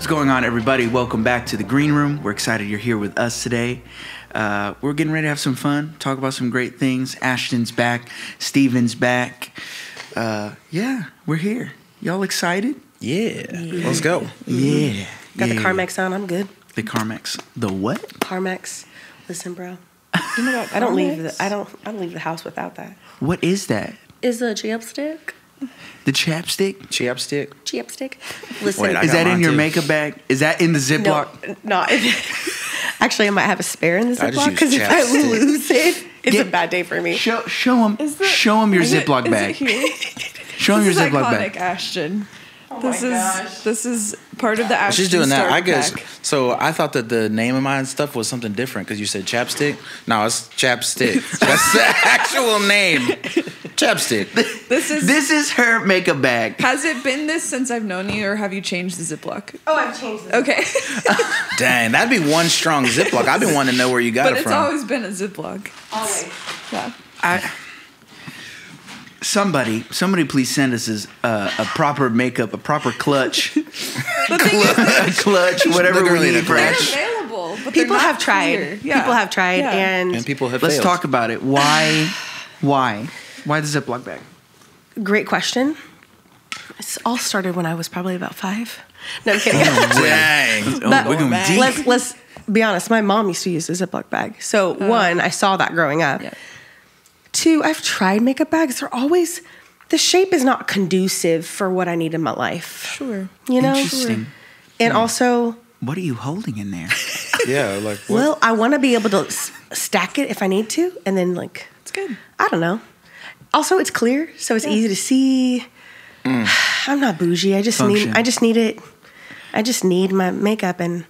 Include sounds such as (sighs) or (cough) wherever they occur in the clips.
What's going on, everybody? Welcome back to the Green Room. We're excited you're here with us today. Uh, we're getting ready to have some fun, talk about some great things. Ashton's back, Steven's back. Uh, yeah, we're here. Y'all excited? Yeah. Let's go. Yeah. Got yeah. the Carmex on. I'm good. The Carmex. The what? Carmex. Listen, bro. You know I don't (laughs) leave the I don't I don't leave the house without that. What is that? Is a chapstick? The chapstick? Chapstick. Chapstick. Listen. Wait, Is that in your too. makeup bag? Is that in the no, Ziploc? not. (laughs) Actually, I might have a spare in the Ziploc because if I lose it, it's Get- a bad day for me. Show show him Is the- show him your Ziploc bag. Show them your Ziploc bag. Ashton. Oh this is gosh. this is part of the Ashton. She's doing that. I guess. pack. So I thought that the name of mine stuff was something different because you said chapstick. No, it's chapstick. (laughs) That's the actual name. Chapstick. This is. This is her makeup bag. has it been this since I've known you, or have you changed the Ziploc? Oh, I've changed this. Okay, (laughs) Dang, that'd be (laughs) one strong Ziploc. I've been wanting to know where you got but it it's always been a Ziploc. Always. Yeah. I somebody somebody please send us as, uh, a proper makeup, a proper clutch, (laughs) The thing is, (laughs) clutch, (laughs) whatever we Literally need the for they're available, but People they're not have tried. Yeah. People have tried, Yeah. and, and people have Let's failed. talk about it. Why? (sighs) Why? Why the Ziploc bag? great question. It's all started when I was probably about five. No, I'm kidding. Dang. Oh, we're going deep. let's let's be honest. My mom used to use a Ziploc bag. So one, I saw that growing up. Yeah. Two, I've tried makeup bags. They're always the shape is not conducive for what I need in my life. Sure. You know. Interesting. And hmm. also, What are you holding in there? (laughs) Yeah, like what? well, I want to be able to s- stack it if I need to, and then like It's good. I don't know. Also, it's clear, so it's easy to see. Mm. (sighs) I'm not bougie. I just Function. need. I just need it. I just need my makeup, and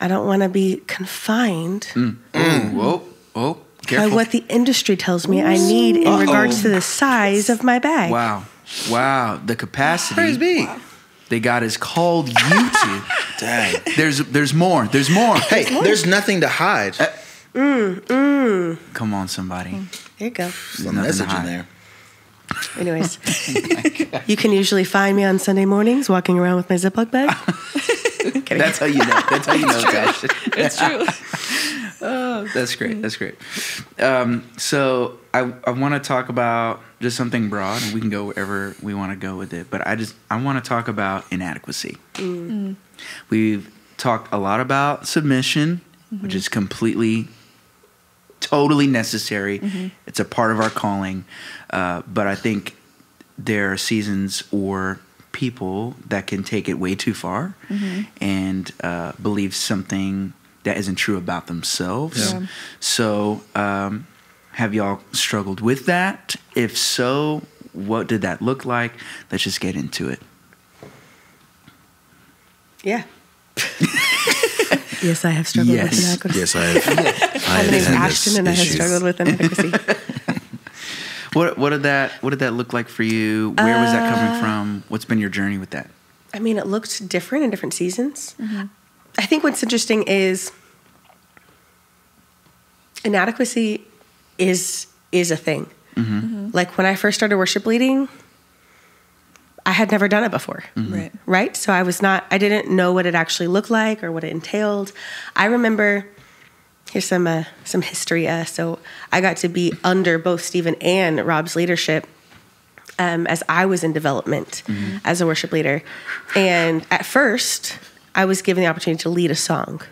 I don't want to be confined mm. Mm. Oh, whoa, oh, by what the industry tells me I need in regards to the size of my bag. wow, wow, the capacity. Praise be. they got is called you to. (laughs) Dang. There's there's more. There's more. Hey, there's nothing to hide. Uh, mm, mm. Come on, somebody. Mm, there you go. There's a message in there. Anyways, (laughs) oh you can usually find me on Sunday mornings walking around with my Ziploc bag. (laughs) That's how you know. That's how you know it's Ashton. It's true. (laughs) That's great. That's great. Um, so I I want to talk about just something broad, and we can go wherever we want to go with it. But I just I want to talk about inadequacy. We've talked a lot about submission, which is completely, totally necessary. It's a part of our calling. Uh, but I think there are seasons or people that can take it way too far and uh, believe something that isn't true about themselves. Yeah. So, um, have y'all struggled with that? If so, what did that look like? Let's just get into it. Yeah. (laughs) yes, I have struggled Yes. with inadequacy. Yes, I have. (laughs) I My name is Ashton, this and I have struggled with inadequacy. (laughs) What what did that what did that look like for you? Where was that Uh, coming from? What's been your journey with that? I mean, it looked different in different seasons. I think what's interesting is inadequacy is is a thing. Like when I first started worship leading, I had never done it before. Right. Right? So I was not I didn't know what it actually looked like or what it entailed. I remember here's some uh, some history. Uh, so I got to be under both Stephen and Rob's leadership um, as I was in development as a worship leader. And at first, I was given the opportunity to lead a song,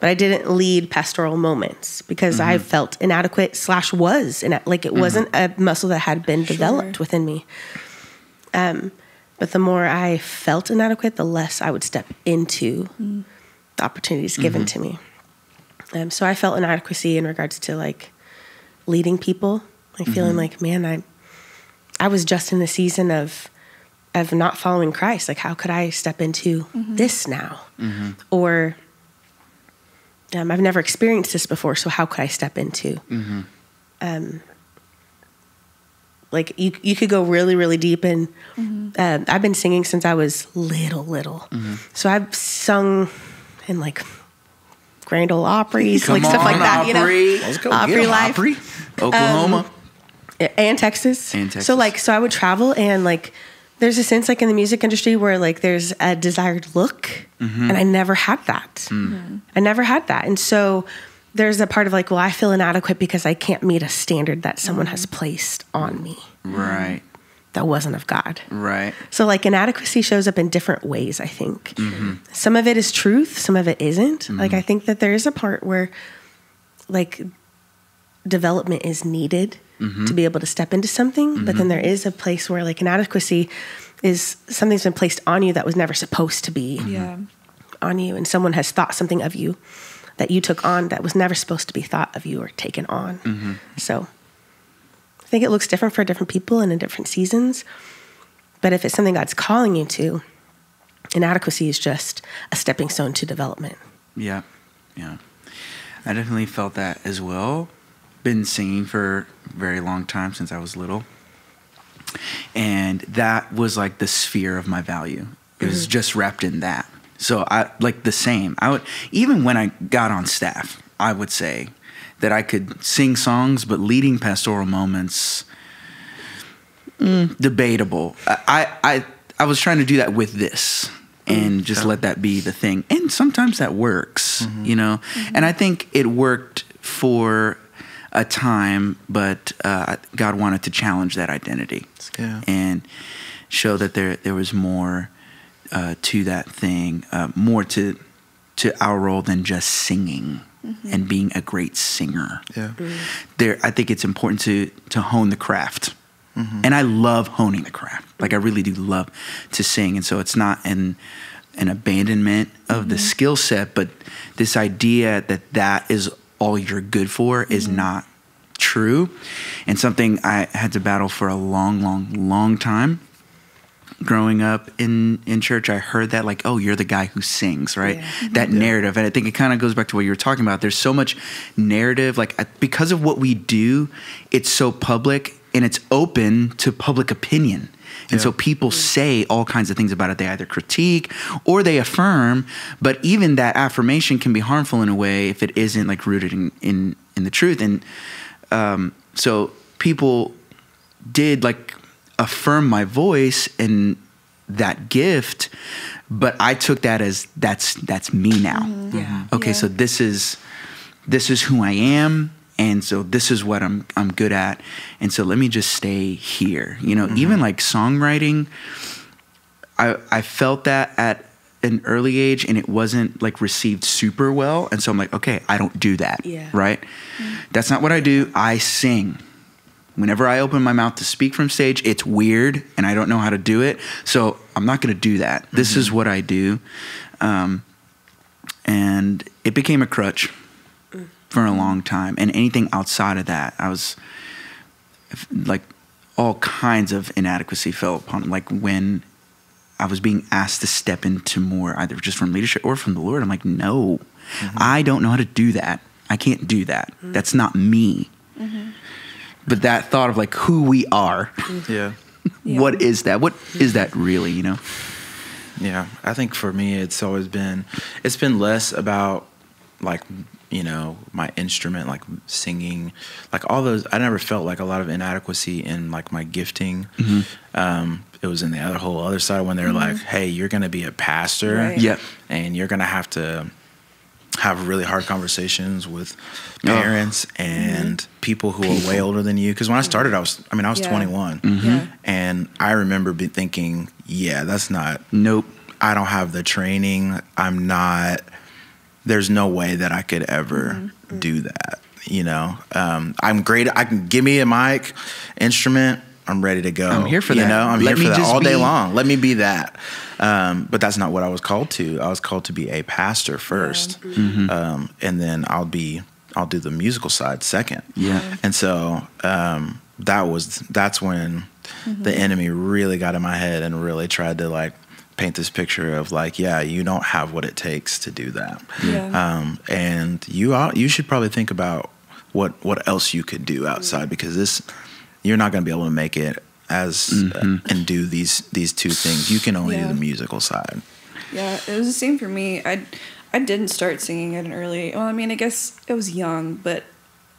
but I didn't lead pastoral moments because I mm-hmm. felt inadequate slash was like it mm-hmm. wasn't a muscle that had been developed within me. Um, but the more I felt inadequate, the less I would step into mm. the opportunities given mm-hmm. to me. Um, so I felt inadequacy in regards to like leading people, like feeling like, man, I, I was just in the season of, of not following Christ. Like, how could I step into this now? Or, um, I've never experienced this before, so how could I step into? Um, like you, you could go really, really deep in. Um, I've been singing since I was little, little. So I've sung in like Grand Ole Opry's, Come like stuff like that. Opry. You know, Let's go Opry life Opry, Oklahoma. and Texas. And Texas. So like, so I would travel and like there's a sense like in the music industry where like there's a desired look mm-hmm. and i never had that. Mm. I never had that. And so there's a part of like well i feel inadequate because i can't meet a standard that someone has mm. placed on me. Right. that wasn't of god. Right. so like inadequacy shows up in different ways i think. Mm-hmm. Some of it is truth some of it isn't. Mm-hmm. Like i think that there is a part where like development is needed Mm-hmm. to be able to step into something but then mm-hmm. there is a place where like inadequacy is something's been placed on you that was never supposed to be mm-hmm. Yeah. on you and someone has thought something of you that you took on that was never supposed to be thought of you or taken on so i think it looks different for different people and in different seasons but if it's something god's calling you to inadequacy is just a stepping stone to development Yeah. Yeah. I definitely felt that as well. Been singing for a very long time since I was little. And that was like the sphere of my value. It was mm-hmm. just wrapped in that. So I like the same. I would even when I got on staff, I would say that I could sing songs, but leading pastoral moments mm, debatable. I, I I was trying to do that with this and mm-hmm. just let that be the thing. And sometimes that works, mm-hmm. you know. And I think it worked for a time, but uh, God wanted to challenge that identity Yeah. and show that there there was more uh, to that thing, uh, more to to our role than just singing and being a great singer. Yeah. there i think it's important to to hone the craft. And i love honing the craft. Like i really do love to sing. And so it's not an an abandonment of the skill set but this idea that that is all you're good for is mm-hmm. not true. And something i had to battle for a long long long time growing up in in church i heard that like oh you're the guy who sings right? That mm-hmm. narrative. And i think it kind of goes back to what you were talking about. There's so much narrative like because of what we do it's so public and it's open to public opinion. And so people say all kinds of things about it. They either critique or they affirm but even that affirmation can be harmful in a way if it isn't like rooted in in, in the truth. And um, so people did like affirm my voice and that gift but i took that as that's that's me now. Yeah. okay so this is this is who i am and so this is what i'm i'm good at. And so let me just stay here. You know mm-hmm. even like songwriting i i felt that at an early age and it wasn't like received super well. And so i'm like okay i don't do that Yeah. right? Mm-hmm. That's not what i do. I sing. Whenever I open my mouth to speak from stage, it's weird and I don't know how to do it. So I'm not going to do that. This is mm-hmm. what I do. Um, and it became a crutch for a long time. And anything outside of that, I was like, all kinds of inadequacy fell upon like when I was being asked to step into more, either just from leadership or from the Lord. I'm like, no, mm-hmm. I don't know how to do that. I can't do that. Mm-hmm. That's not me. Mm-hmm. But that thought of like who we are, Yeah. Yeah. what is that? What is that really? You know? Yeah, I think for me, it's always been it's been less about like you know my instrument, like singing, like all those. I never felt like a lot of inadequacy in like my gifting. Mm-hmm. Um, it was in the other whole other side when they're mm-hmm. like, "Hey, you're gonna be a pastor, Right. Yep. and you're gonna have to." have really hard conversations with Oh. parents and mm-hmm. people who are way older than you because when i started i was i mean i was Yeah. 21 Yeah. and i remember be thinking yeah that's not Nope. I don't have the training. I'm not. There's no way that I could ever do that. You know, um, I'm great. I can give me a mic, instrument. I'm ready to go. I'm here for you that. know, I'm Let here for that all day be- long. Let me be that. Um, but that's not what I was called to. I was called to be a pastor 1st Mm-hmm. um, and then I'll be. I'll do the musical side second. Yeah. And so um, that was that's when the enemy really got in my head and really tried to like paint this picture of like, yeah, you don't have what it takes to do that. Yeah. Um, and you are, you should probably think about what what else you could do outside because this you're not going to be able to make it as uh, and do these these two things. You can only Yeah. do the musical side. Yeah, it was the same for me. I I didn't start singing at an early. Well, I mean, I guess I was young, but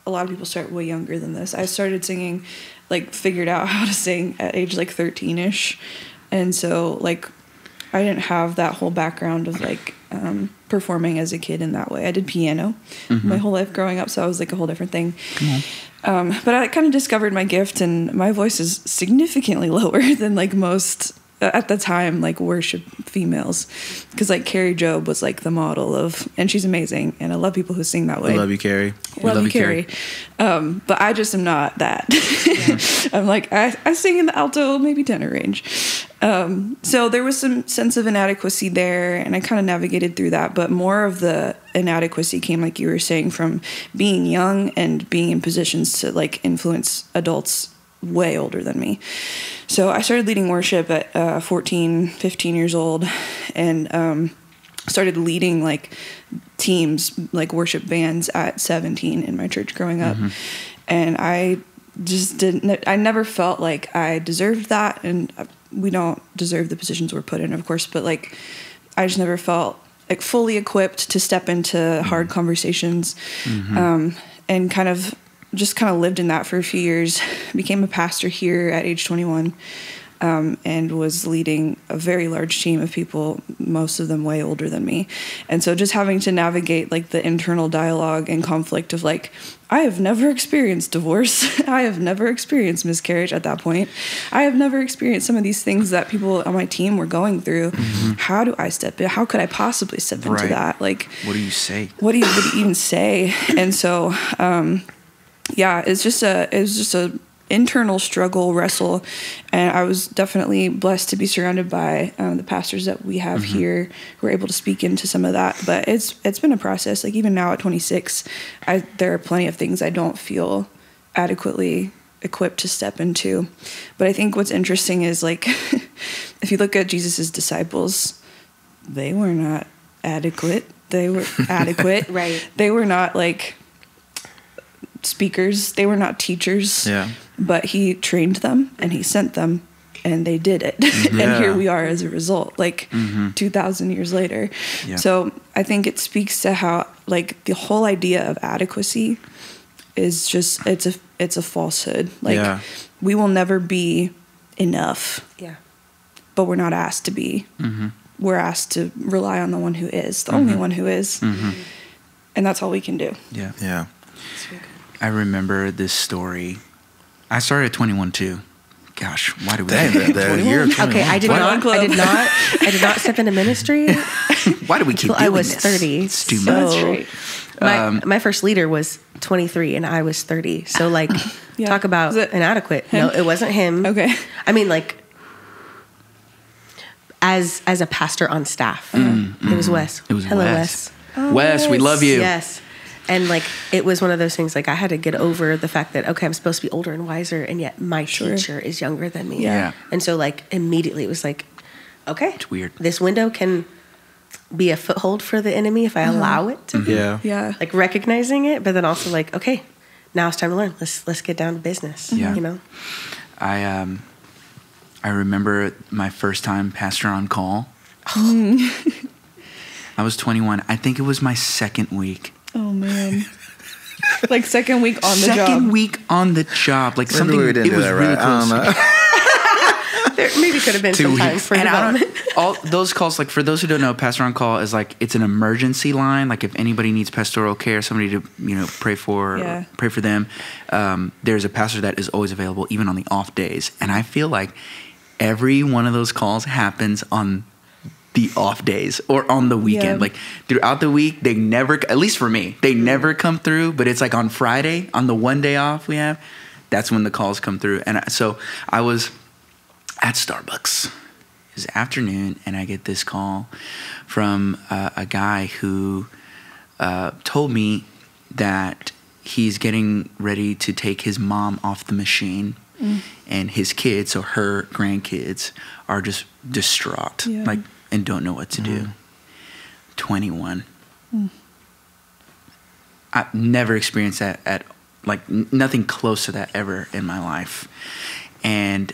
a lot of people start way younger than this. I started singing, like figured out (laughs) how to sing at age like thirteen ish. and so like I didn't have that whole background of like um, performing as a kid in that way. I did piano my whole life growing up, so I was like a whole different thing. Um, but I kind of discovered my gift, and my voice is significantly (laughs) lower than like most at the time like worship females, because like Kari Jobe was like the model of, and she's amazing, and I love people who sing that way. We love you, Kari. Love, love you, Kari. Kari. Um, but I just am not that. (laughs) I'm like I, I sing in the alto, maybe tenor range. Um, so there was some sense of inadequacy there, and I kind of navigated through that. But more of the inadequacy came, like you were saying, from being young and being in positions to like influence adults way older than me. So I started leading worship at uh, 14, 15 years old, and um, started leading like teams, like worship bands at 17 in my church growing up. And I just didn't, I never felt like I deserved that. And uh, we don't deserve the positions we're put in, of course, but like I just never felt like fully equipped to step into hard conversations um, and kind of just kind of lived in that for a few years. Became a pastor here at age 21 um, and was leading a very large team of people, most of them way older than me. And so just having to navigate like the internal dialogue and conflict of like, I have never experienced divorce. (laughs) I have never experienced miscarriage at that point. I have never experienced some of these things that people on my team were going through. How do I step in? How could I possibly step into that? Like, What do you say? what do you, what do you even say? And so, um, yeah, it's just a it was just a internal struggle wrestle, and I was definitely blessed to be surrounded by um, the pastors that we have here who are able to speak into some of that. But it's it's been a process. Like even now at 26, I there are plenty of things I don't feel adequately equipped to step into. But I think what's interesting is like (laughs) if you look at Jesus's disciples, they were not adequate. They were (laughs) adequate. Right. They were not like speakers. They were not teachers. Yeah. But he trained them and he sent them and they did it. (laughs) and here we are as a result, like 2,000 years later. Yeah. So I think it speaks to how, like, the whole idea of adequacy is just, it's a, it's a falsehood. Like, Yeah. we will never be enough Yeah. but we're not asked to be. Mm-hmm. We're asked to rely on the one who is, the only one who is. Mm-hmm. And that's all we can do. Yeah. Yeah. I remember this story. I started at 21 too. Gosh, why do we? Dang, the, the year 21. Okay, I did not. I did not. I did not step into ministry (laughs) why do we keep until doing I was this? thirty. It's too so much. Right. My Um, my first leader was twenty three, and I was thirty. So like, (laughs) Yeah. talk about it inadequate. him? No, it wasn't him. Okay. I mean, like, as as a pastor on staff, it was Wes. Mm, It was Hello, Wes. Wes. Wes, we love you. Yes. And like it was one of those things like I had to get over the fact that okay I'm supposed to be older and wiser and yet my Sure. teacher is younger than me. Yeah. And so like immediately it was like okay. It's weird. This window can be a foothold for the enemy if I allow it to be. Yeah. Yeah. Like recognizing it but then also like okay now it's time to learn. Let's let's get down to business. Yeah. You know. I um, I remember my first time pastor on call. (laughs) I was 21. I think it was my second week. Oh, man. like, second week on the second job. week on the job. Like Maybe something. we didn't it do was that really right. I don't close. know. (laughs) There maybe could have been Two some time weeks. for And I development. don't, (laughs) all those calls, like for those who don't know, pastor on call is like it's an emergency line. Like if anybody needs pastoral care, somebody to you know pray for, Yeah. pray for them. Um, there's a pastor that is always available, even on the off days. And I feel like every one of those calls happens on the off days or on the weekend. Yeah. Like throughout the week, they never, at least for me, they never come through. But it's like on Friday, on the one day off we have, that's when the calls come through. And so I was at Starbucks. It was afternoon, and I get this call from uh, a guy who uh, told me that he's getting ready to take his mom off the machine, and his kids, so her grandkids, are just distraught, Yeah. like and don't know what to do. Mm-hmm. Twenty one. Hmm. I've never experienced that at like n- nothing close to that ever in my life, and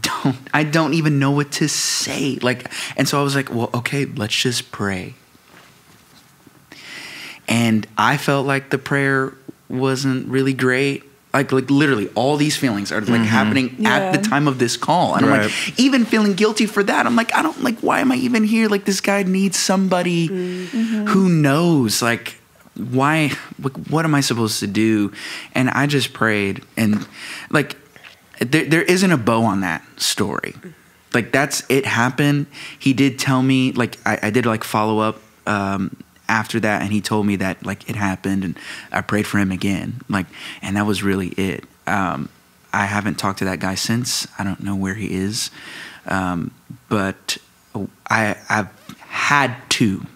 don't I don't even know what to say. Like, and so I was like, well, okay, let's just pray. And I felt like the prayer wasn't really great. Like like literally all these feelings are like happening Yeah. at the time of this call. And I'm like even feeling guilty for that. I'm like I don't like why am I even here? Like this guy needs somebody who knows like why like, what am I supposed to do? And I just prayed and like there there isn't a bow on that story. Like that's it happened. He did tell me like I, I did like follow up um after that and he told me that like it happened and I prayed for him again. Like and that was really it. Um I haven't talked to that guy since. I don't know where he is. Um but I I've had to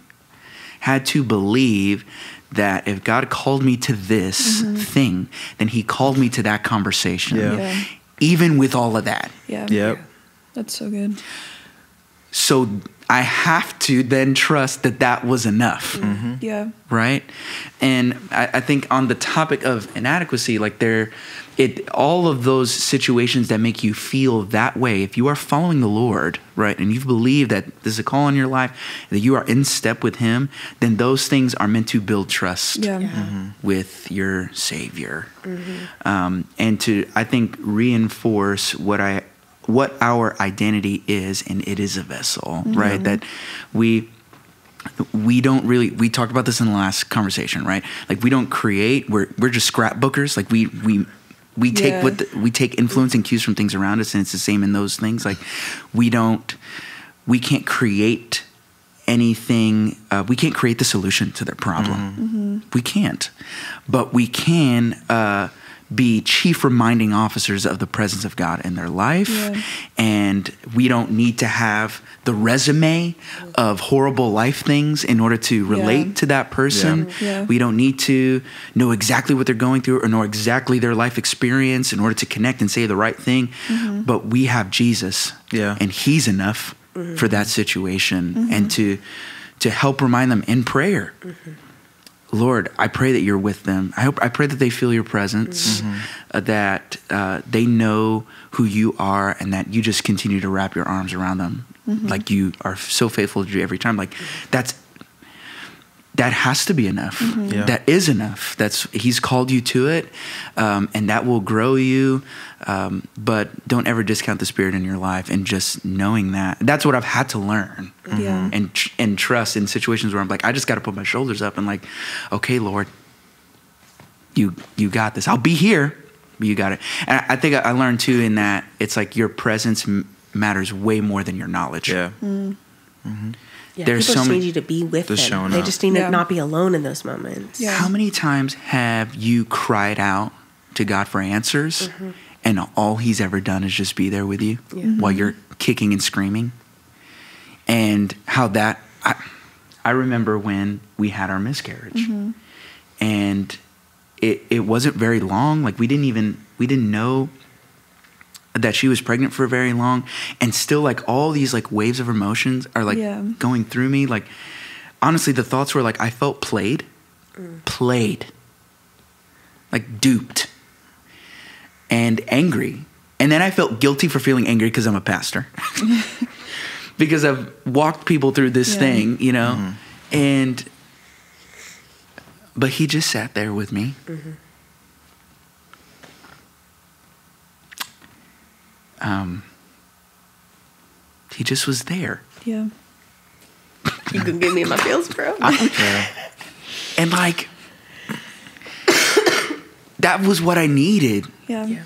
had to believe that if God called me to this thing, then He called me to that conversation. Yeah. Yeah. Even with all of that. Yeah. Yep. That's so good. So I have to then trust that that was enough. Mm-hmm. Mm-hmm. Yeah. right? And I, I think on the topic of inadequacy, like there, it all of those situations that make you feel that way. If you are following the Lord, right, and you believe that there's a call on your life, that you are in step with Him, then those things are meant to build trust Yeah. Mm-hmm. with your Savior, um, and to I think reinforce what I what our identity is, and it is a vessel, right? That we we don't really we talked about this in the last conversation right? Like we don't create we're we're just scrapbookers. Like we we we take Yeah. what the, we take influence and cues from things around us and it's the same in those things. Like we don't we can't create anything uh, we can't create the solution to their problem. We can't. But we can uh, be chief reminding officers of the presence of god in their life Yeah. and we don't need to have the resume of horrible life things in order to relate Yeah. to that person. Yeah. We don't need to know exactly what they're going through or know exactly their life experience in order to connect and say the right thing. Mm-hmm. But we have Jesus, Yeah. and He's enough for mm-hmm. that situation, mm-hmm. and to to help remind them in prayer. Lord, I pray that you're with them. I hope I pray that they feel your presence, uh, that uh, they know who you are, and that you just continue to wrap your arms around them, like you are so faithful to do every time. Like that's that has to be enough. Yeah. That is enough. That's He's called you to it, um, and that will grow you. Um, but don't ever discount the Spirit in your life, and just knowing that that's what I've had to learn Yeah. and tr- and trust in situations where I'm like, I just got to put my shoulders up and like, okay, Lord, you you got this. I'll be here, you got it. And I, I think I, I learned too in that it's like your presence m- matters way more than your knowledge. Yeah. Yeah, There's people so just many- need you to be with Just them. showing They just need Yeah. to not be alone in those moments. Yeah. How many times have you cried out to God for answers, Mm-hmm. and all He's ever done is just be there with you while you're kicking and screaming? And how that I, I remember when we had our miscarriage, and it it wasn't very long. Like we didn't even we didn't know that she was pregnant for very long and still like all these like waves of emotions are like Yeah. going through me. Like honestly the thoughts were like i felt played. Played. Like duped. And angry. And then i felt guilty for feeling angry because i'm a pastor. (laughs) Because i've walked people through this Yeah. thing you know? Mm-hmm. And but he just sat there with me mm-hmm. Um, he just was there. Yeah. (laughs) You can give me my feels, bro. Yeah. And like, that was what I needed. Yeah. Yeah.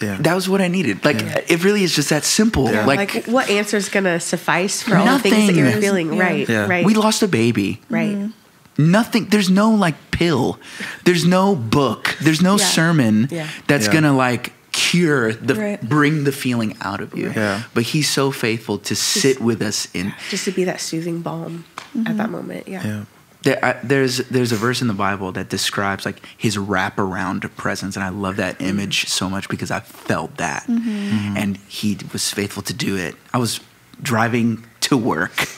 Yeah. That was what I needed. Like, Yeah. it really is just that simple. Yeah. Like, Like, what answer is gonna suffice for all the things that you're feeling? Yeah. Right. Yeah. Right. we lost a baby. right. Nothing. There's no like pill. There's no book. There's no Yeah. sermon Yeah. that's Yeah. gonna like cure the Right. bring the feeling out of you. Yeah. But he's so faithful to sit with us in Just to be that soothing balm at that mm-hmm. moment. Yeah. Yeah. There, I, there's there's a verse in the Bible that describes like his wraparound presence, and I love that mm-hmm. image so much because I felt that, mm-hmm. and he was faithful to do it. I was driving to work,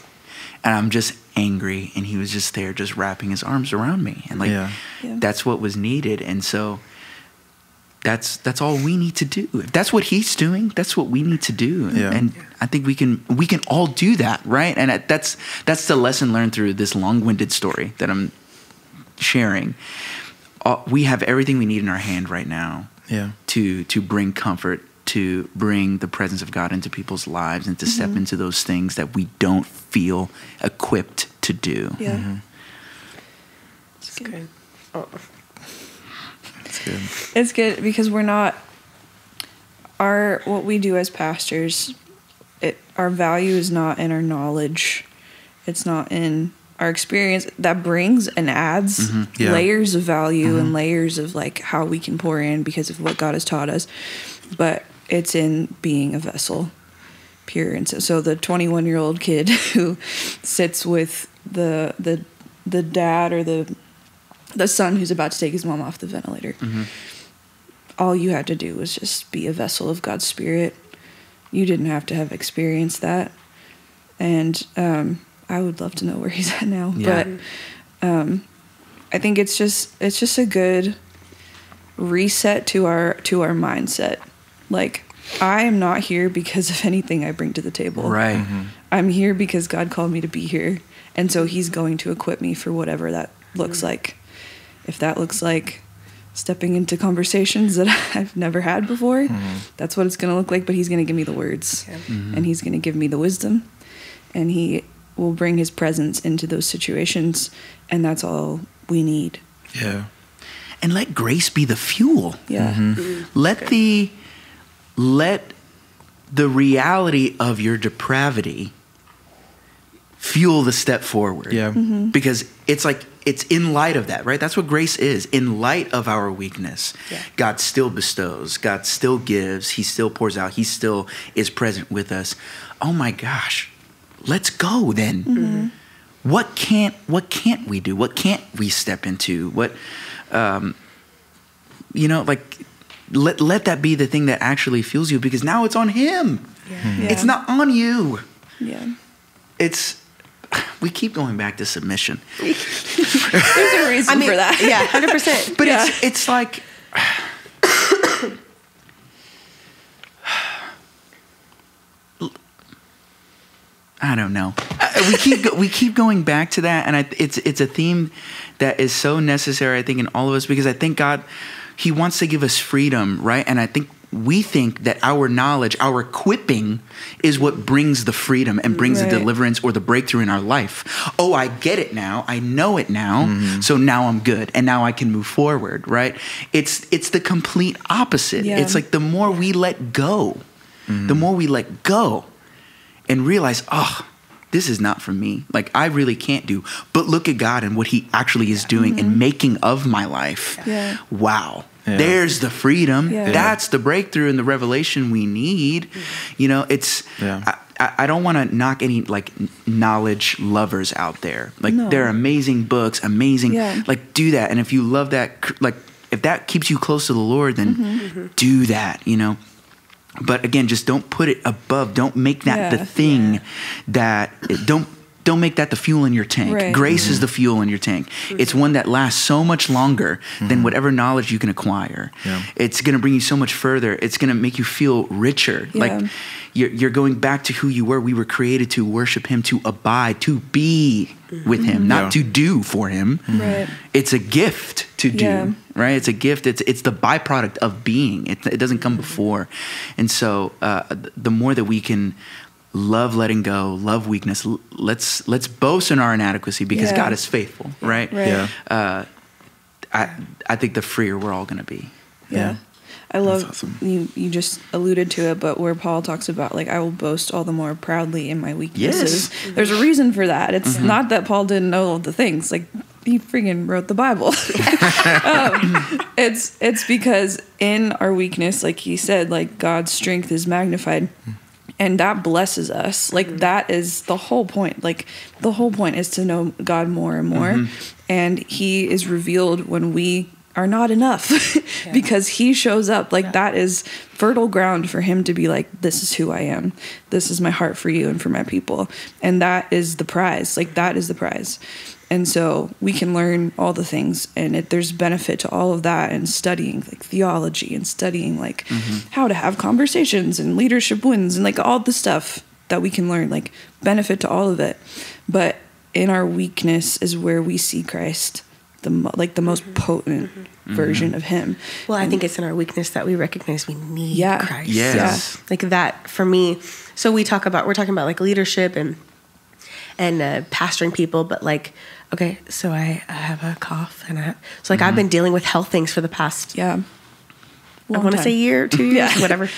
and I'm just angry, and he was just there, just wrapping his arms around me, and like Yeah. Yeah. that's what was needed, and so that's that's all we need to do. If that's what he's doing, that's what we need to do. Yeah. And I think we can we can all do that, right? And that's that's the lesson learned through this long-winded story that I'm sharing. all, we have everything we need in our hand right now Yeah. to to bring comfort to bring the presence of God into people's lives and to Mm-hmm. step into those things that we don't feel equipped to do. Yeah. It's good. Good. Oh, That's good. It's good because we're not our what we do as pastors. It our value is not in our knowledge. It's not in our experience that brings and adds Mm-hmm. Yeah. layers of value and layers of like how we can pour in because of what God has taught us. But it's in being a vessel, pure and so. So the 21 year old kid (laughs) who sits with the the the dad or the the son who's about to take his mom off the ventilator. All you had to do was just be a vessel of God's spirit. You didn't have to have experienced that. And um, I would love to know where he's at now. Yeah. But um, I think it's just it's just a good reset to our to our mindset. Like I am not here because of anything I bring to the table. Right. Mm-hmm. I'm here because God called me to be here. And so he's going to equip me for whatever that looks mm-hmm. like. If that looks like stepping into conversations that (laughs) I've never had before, mm-hmm. that's what it's going to look like. But he's going to give me the words and he's going to give me the wisdom and he will bring his presence into those situations. And that's all we need. Yeah. And let grace be the fuel. Yeah. Let the let the reality of your depravity fuel the step forward. Yeah. Because it's like it's in light of that, right? That's what grace is. In light of our weakness, Yeah. God still bestows, God still gives, He still pours out, He still is present with us. Oh my gosh. Let's go then. What can't what can't we do? What can't we step into? What um you know, like let let that be the thing that actually fuels you because now it's on him. Yeah. It's not on you. Yeah. It's (sighs) we keep going back to submission. (laughs) There's a reason I mean, for that. yeah, hundred percent. (laughs) But Yeah. it's it's like (sighs) I don't know. Uh, We keep we keep going back to that, and I, it's it's a theme that is so necessary. I think in all of us because I think God, He wants to give us freedom, right? And I think we think that our knowledge, our equipping, is what brings the freedom and brings the deliverance or the breakthrough in our life. Oh, I get it now. I know it now. Mm-hmm. So now I'm good, and now I can move forward. Right? It's it's the complete opposite. Yeah. It's like the more we let go, the more we let go, and realize, oh, this is not for me. Like I really can't do. But look at God and what He actually is doing and making of my life. Mm-hmm. Yeah. Wow. Yeah. There's the freedom. Yeah. That's the breakthrough and the revelation we need. You know, it's. Yeah. I, I I don't want to knock any like knowledge lovers out there. Like No. they're amazing books, amazing. Yeah. Like do that, and if you love that, like if that keeps you close to the Lord, then Mm-hmm. do that. You know. But again, just don't put it above. Don't make that the Yeah. thing that don't don't make that the fuel in your tank. Right. Grace is mm-hmm. the fuel in your tank. It's one that lasts so much longer than mm-hmm. whatever knowledge you can acquire. Yeah. It's going to bring you so much further. It's going to make you feel richer. Yeah. Like you're, you're going back to who you were. We were created to worship Him, to abide, to be with Him, mm-hmm. not Yeah. to do for Him. Right. It's a gift to do, Yeah. Right? It's a gift. It's it's the byproduct of being. It, it doesn't come before, and so uh, the more that we can love letting go, love weakness, let's let's boast in our inadequacy because Yeah. God is faithful, right? Right. Yeah. Uh, I I think the freer we're all going to be. Yeah. Yeah. I love awesome. you you just alluded to it, but where Paul talks about like I will boast all the more proudly in my weaknesses. There's a reason for that. It's not that Paul didn't know all the things. Like he freaking wrote the Bible. (laughs) um, it's it's because in our weakness, like he said, like God's strength is magnified. And that blesses us. Like that is the whole point. Like the whole point is to know God more and more. And he is revealed when we are not enough (laughs) because he shows up like that is fertile ground for him to be like this is who i am this is my heart for you and for my people and that is the prize like that is the prize and so we can learn all the things and it, there's benefit to all of that and studying like theology and studying like mm-hmm. how to have conversations and leadership wins and like all the stuff that we can learn like benefit to all of it but in our weakness is where we see christ the mo- like the most mm-hmm. potent mm-hmm. version of him. Well, I think it's in our weakness that we recognize we need Yeah. Christ. Yes. Like that for me. So we talk about we're talking about like leadership and and uh, pastoring people, but like okay, so I, I have a cough and I so like I've been dealing with health things for the past Yeah. I want to say year, two (laughs) years, Yeah. whatever.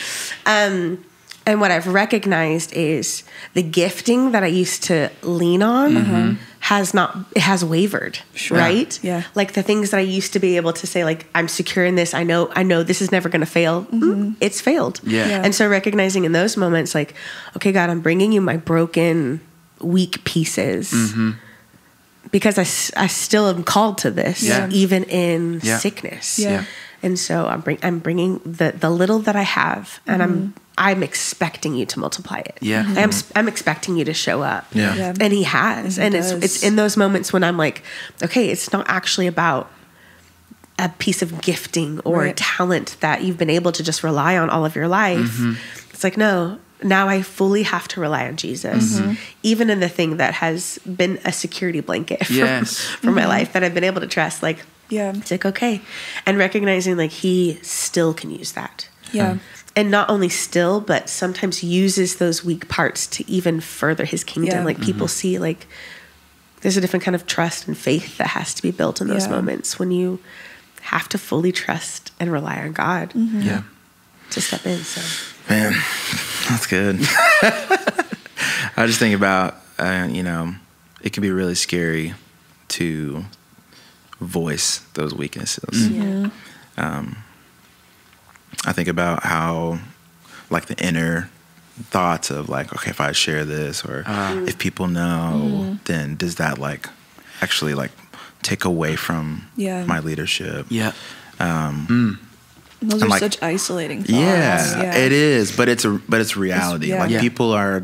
Um, and what I've recognized is the gifting that I used to lean on has not it has wavered, Sure. right? Yeah. Like the things that I used to be able to say, like I'm secure in this. I know, I know this is never going to fail. Mm, It's failed. Yeah. Yeah. And so recognizing in those moments, like, okay, God, I'm bringing you my broken, weak pieces. Mm-hmm. Because I, I still am called to this, Yeah. even in Yeah. sickness. Yeah. Yeah. And so I'm bring I'm bringing the the little that I have, and I'm I'm expecting you to multiply it. Yeah. Mhm. I'm s- I'm expecting you to show up. Yeah. Yeah. and He has, He and it's does. it's in those moments when I'm like, okay, it's not actually about a piece of gifting or Right. talent that you've been able to just rely on all of your life. It's like no. Now I fully have to rely on Jesus, mm-hmm. even in the thing that has been a security blanket (laughs) for, Yes. for my mm-hmm. life that I've been able to trust. Like, Yeah. it's like okay and recognizing like he still can use that Yeah. Um, and not only still but sometimes uses those weak parts to even further his kingdom Yeah. like mm-hmm. people see like there's a different kind of trust and faith that has to be built in those Yeah. moments when you have to fully trust and rely on god Yeah. to step in so Man, that's good. (laughs) I just think about, uh, you know, it can be really scary to voice those weaknesses. Mm-hmm. yeah um, I think about how, like, the inner thoughts of, like, okay, if I share this or uh-huh. if people know, mm-hmm. then does that, like, actually, like, take away from Yeah. my leadership? Yeah. Um, mm. Those I'm are like- such isolating thoughts. Yeah, it is, but it's a but it's reality. yeah. Like Yeah. people are,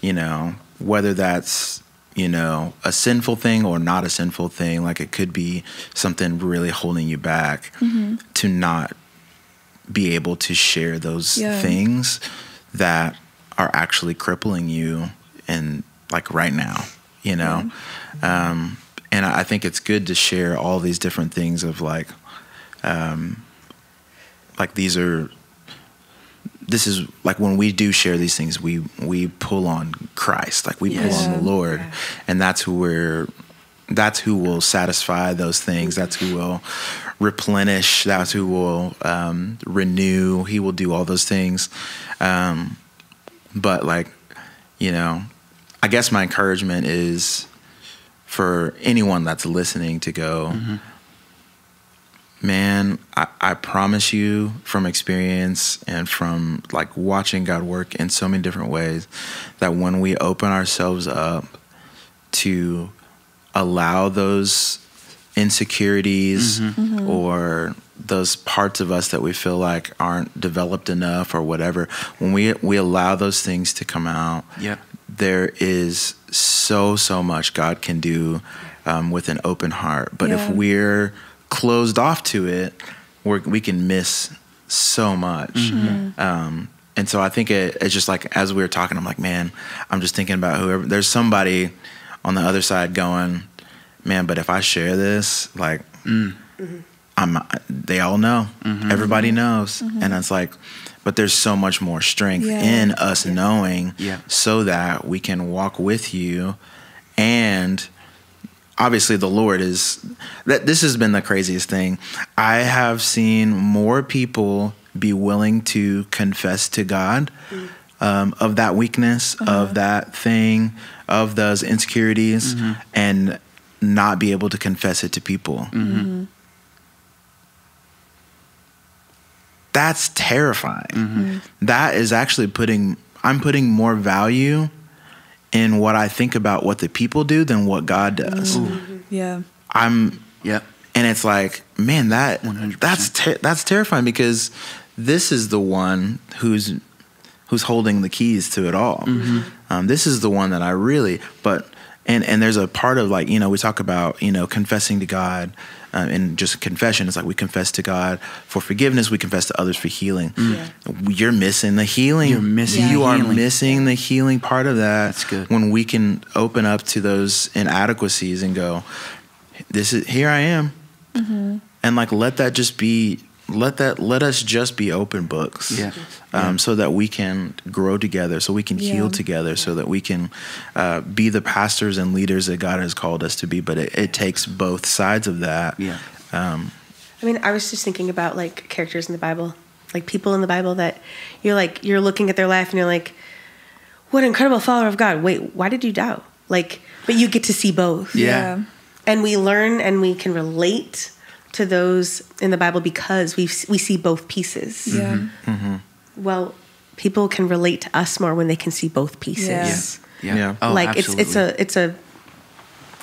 you know, whether that's you know a sinful thing or not a sinful thing. Like it could be something really holding you back Mm-hmm. to not be able to share those Yeah. things that are actually crippling you and like right now. You know, um, and I I think it's good to share all these different things of like like these are this is like when we do share these things we we pull on christ. Like we pull on the lord. Yeah. and that's who we're that's who will satisfy those things. That's who will replenish. That's who will um, renew. He will do all those things. Um, but like you know i guess my encouragement is for anyone that's listening to go man I, I promise you from experience and from like watching god work in so many different ways that when we open ourselves up to allow those insecurities or those parts of us that we feel like aren't developed enough or whatever when we we allow those things to come out Yep. there is so so much God can do um, with an open heart. But Yeah. if we're closed off to it, we're, we can miss so much. Mm-hmm. Um, and so I think it, it's just like as we were talking, I'm like, man, I'm just thinking about whoever. There's somebody on the other side going, man. But if I share this, like, mm. I'm. They all know. Mm-hmm. Everybody mm-hmm. knows, and it's like. But there's so much more strength Yeah. in us knowing Yeah. so that we can walk with you and obviously the lord is that this has been the craziest thing. I have seen more people be willing to confess to god mm-hmm. um, of that weakness uh-huh. of that thing of those insecurities mm-hmm. and not be able to confess it to people. Mm-hmm. That's terrifying. That is actually putting i'm putting more value in what i think about what the people do than what god does mm-hmm. Mm-hmm. Yeah. i'm Yep. and it's like man that 100%. that's ter- that's terrifying because this is the one who's who's holding the keys to it all um, this is the one that i really but and and there's a part of like you know we talk about you know confessing to god uh, and just confession. It's like we confess to god for forgiveness. We confess to others for healing. You're missing the healing. You're missing you are healing. missing the healing part of that That's good. when we can open up to those inadequacies and go this is here I am, and like let that just be let that let us just be open books Yeah. um, so that we can grow together so we can Yeah. heal together so that we can uh, be the pastors and leaders that god has called us to be but it, it takes both sides of that Yeah. um, I mean, I was just thinking about like characters in the Bible, like people in the Bible that you're like you're looking at their life and you're like, what an incredible follower of God. Wait, why did you doubt? Like, but you get to see both. Yeah. and we learn and we can relate to those in the Bible because we we see both pieces. Yeah. Well, people can relate to us more when they can see both pieces. Yeah. Yeah. Yeah. Oh, like it's it's a it's a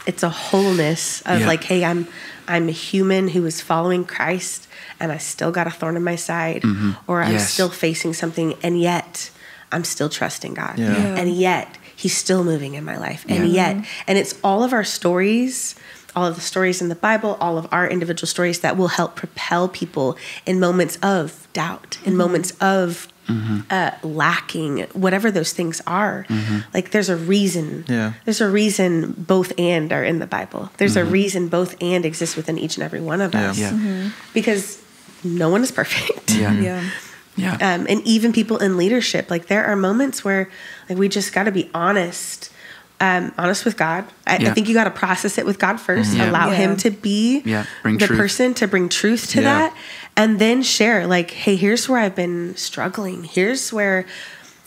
it's a wholeness of Yeah. like, hey, I'm I'm a human who is following Christ and I still got a thorn in my side, or I'm Mm-hmm. Yes. still facing something, and yet I'm still trusting God, Yeah. Yeah. and yet He's still moving in my life, and Yeah. yet, and it's all of our stories. All of the stories in the Bible, all of our individual stories that will help propel people in moments of doubt, in mm-hmm. moments of mm-hmm. uh, lacking, whatever those things are. Mm-hmm. Like there's a reason. Yeah. There's a reason both and are in the Bible. There's a reason both and exists within each and every one of Yeah. us. Yeah. Because no one is perfect. Yeah. Yeah. Yeah. Um, and even people in leadership, like there are moments where like we just got to be honest, um, honest with God. I, I think you got to process it with God 1st Yeah. Allow Yeah. Him to be Yeah. Bring the truth. person to bring truth to Yeah. that, and then share. Like, hey, here's where I've been struggling. Here's where.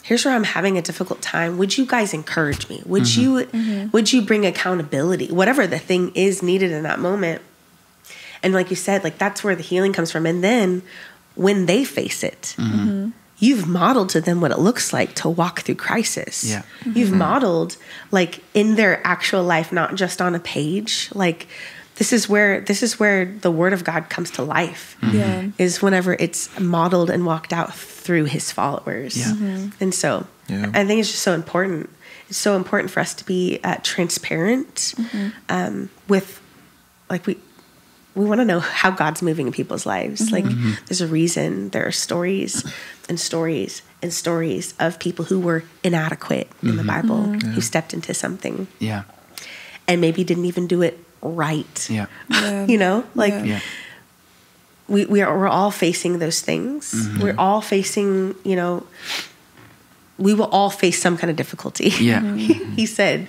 Here's where I'm having a difficult time. Would you guys encourage me? Would Mm-hmm. you would you bring accountability? Whatever the thing is needed in that moment. And like you said, like that's where the healing comes from. And then when they face it, Mm-hmm. You've modeled to them what it looks like to walk through crisis. Yeah. You've mm-hmm. modeled like in their actual life, not just on a page. Like this is where this is where the word of God comes to life. Mm-hmm. Yeah. Is whenever it's modeled and walked out through his followers. Yeah. Mm-hmm. And so Yeah. I think it's just so important. It's so important for us to be uh, transparent um, with like we we want to know how God's moving in people's lives. Like there's a reason there are stories and stories and stories of people who were inadequate in the Bible who stepped into something Yeah. and maybe didn't even do it right. Yeah. (laughs) Yeah. You know, like Yeah. Yeah. we, we are we're all facing those things. Mm-hmm. We're all facing, you know, we will all face some kind of difficulty. Yeah. (laughs) he said,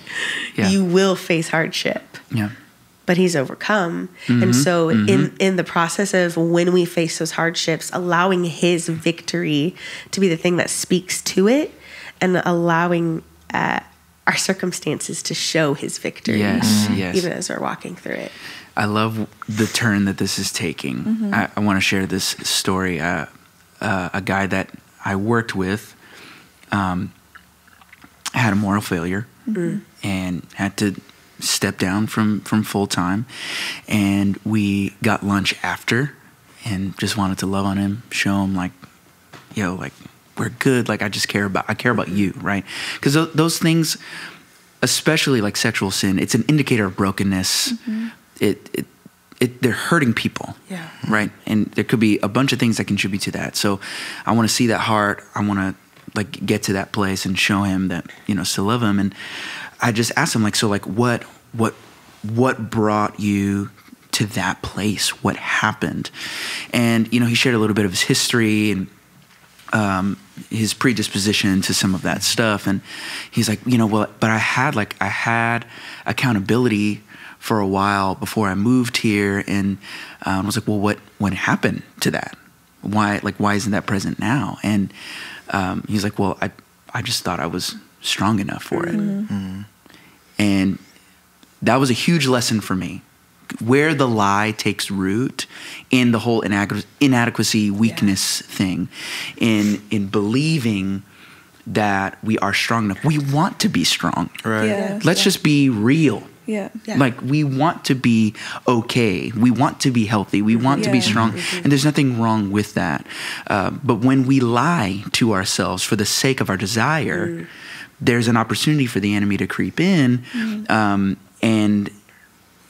Yeah. you will face hardship, Yeah. But he's overcome. Mm-hmm. And so in in the process of when we face those hardships, allowing his victory to be the thing that speaks to it and allowing uh, our circumstances to show his victory. Yes. Yes. Even as we're walking through it. I love the turn that this is taking. I, I want to share this story. Uh, uh, a guy that I worked with um, had a moral failure and had to step down from, from full time. And we got lunch after and just wanted to love on him, show him, like, yo, like, we're good. Like, I just care about, I care about you, right? Because th- those things, especially like sexual sin, it's an indicator of brokenness. Mm-hmm. It, it, it, they're hurting people. Yeah. Right. And there could be a bunch of things that contribute to that. So I want to see that heart. I want to like get to that place and show him that, you know, still love him. And I just asked him like, so like what, what, what brought you to that place? What happened? And, you know, he shared a little bit of his history and, um, his predisposition to some of that stuff. And he's like, you know, well, but I had like, I had accountability for a while before I moved here. And um, I was like, well, what, what happened to that? Why, like, why isn't that present now? And um, he's like, well, I, I just thought I was strong enough for it. And that was a huge lesson for me. Where the lie takes root in the whole inadequacy weakness thing. In in believing that we are strong enough. We want to be strong. Right. Yeah. let's just be real. Yeah. Yeah. like we want to be okay. We want to be healthy. We want to be Yeah. strong. And there's nothing wrong with that. Uh, but when we lie to ourselves for the sake of our desire there's an opportunity for the enemy to creep in mm-hmm. um, and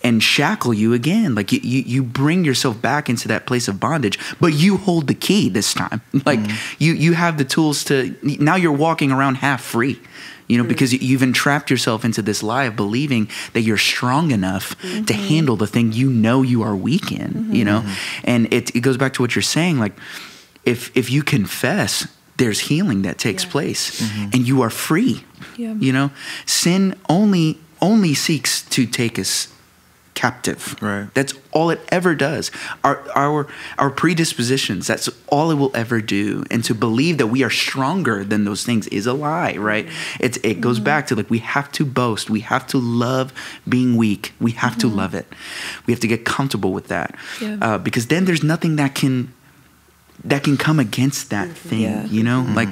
and shackle you again. Like you, you, you bring yourself back into that place of bondage, but you hold the key this time. (laughs) Like mm-hmm. you, you have the tools to, now you're walking around half free, you know, mm-hmm. because you- you've entrapped yourself into this lie of believing that you're strong enough to handle the thing you know you are weak in, you know? And it, it goes back to what you're saying. Like if, if you confess, there's healing that takes Yeah. place mm-hmm. and you are free. Yeah. You know, sin only only seeks to take us captive. Right. That's all it ever does. Our our our predispositions, that's all it will ever do. And to believe that we are stronger than those things is a lie, right? Mm-hmm. It's it goes mm-hmm. back to like we have to boast. We have to love being weak. We have to love it. We have to get comfortable with that. Yeah. Uh, because then there's nothing that can that can come against that mm-hmm. thing Yeah. you know mm-hmm. like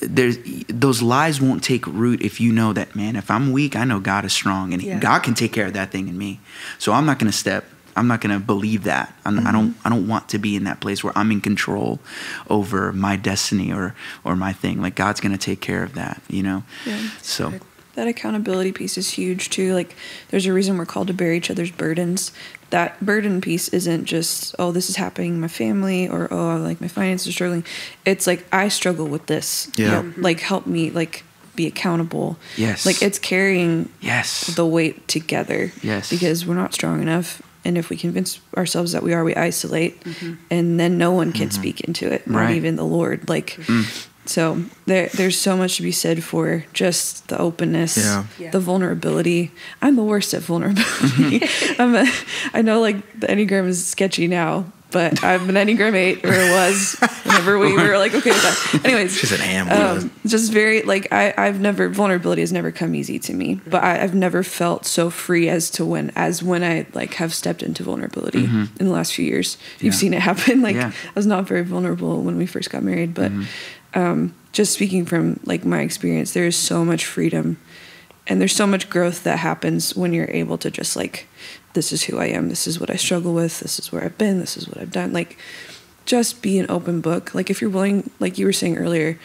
there's those lies won't take root if you know that man if i'm weak i know god is strong and Yeah. god can take care of that thing in me so i'm not going to step i'm not going to believe that I'm, i don't mm-hmm. i don't want to be in that place where i'm in control over my destiny or or my thing like god's going to take care of that you know Yeah. so good. that accountability piece is huge too. Like, there's a reason we're called to bear each other's burdens. That burden piece isn't just, oh, this is happening in my family or, oh, like my finances are struggling. It's like, I struggle with this. Yeah. Help- Like, help me, like, be accountable. Yes. Like, it's carrying yes the weight together. Yes. Because we're not strong enough. And if we convince ourselves that we are, we isolate. And then no one can speak into it, not Mm-hmm. Right. Mm. even the Lord. Like, so there, there's so much to be said for just the openness, Yeah. Yeah. the vulnerability. I'm the worst at vulnerability. Mm-hmm. I'm a, I know like the Enneagram is sketchy now, but I'm an Enneagram 8, or it was whenever we were like, okay with that. Anyways. She's an am. Um, just very like I, I've never vulnerability has never come easy to me, but I, I've never felt so free as to when as when I like have stepped into vulnerability mm-hmm. in the last few years. You've Yeah. seen it happen. Like Yeah. I was not very vulnerable when we first got married, but mm-hmm. Um, just speaking from like my experience, there is so much freedom, and there's so much growth that happens when you're able to just like, this is who I am. This is what I struggle with. This is where I've been. This is what I've done. Like just be an open book. Like if you're willing, like you were saying earlier,